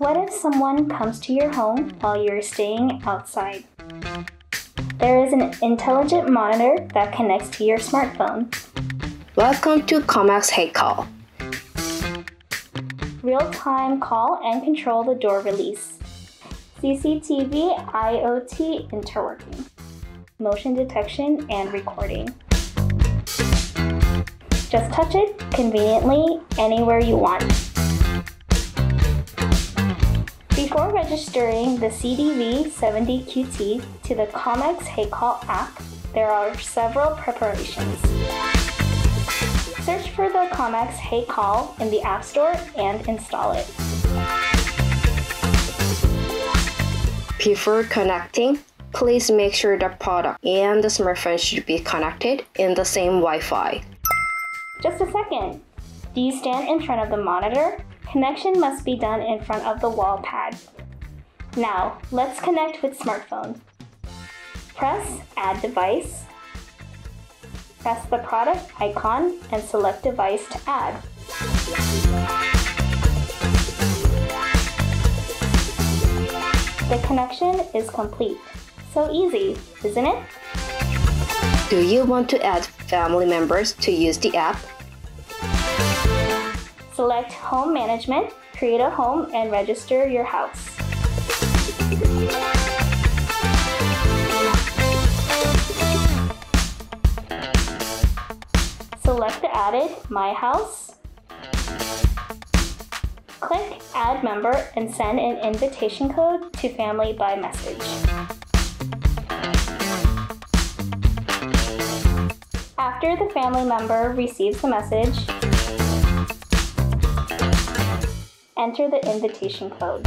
What if someone comes to your home while you're staying outside? There is an intelligent monitor that connects to your smartphone. Welcome to Commax Hey Call. Real time call and control the door release. CCTV IoT interworking. Motion detection and recording. Just touch it conveniently anywhere you want. Registering the CDV70QT to the Commax HeyCall app, there are several preparations. Search for the Commax HeyCall in the App Store and install it. Before connecting, please make sure the product and the smartphone should be connected in the same Wi-Fi. Just a second. Do you stand in front of the monitor? Connection must be done in front of the wall pad. Now, let's connect with smartphone. Press Add Device. Press the product icon and select device to add. The connection is complete. So easy, isn't it? Do you want to add family members to use the app? Select Home Management, create a home, and register your house. Select the added My House. Click Add Member and send an invitation code to family by message. After the family member receives the message, enter the invitation code.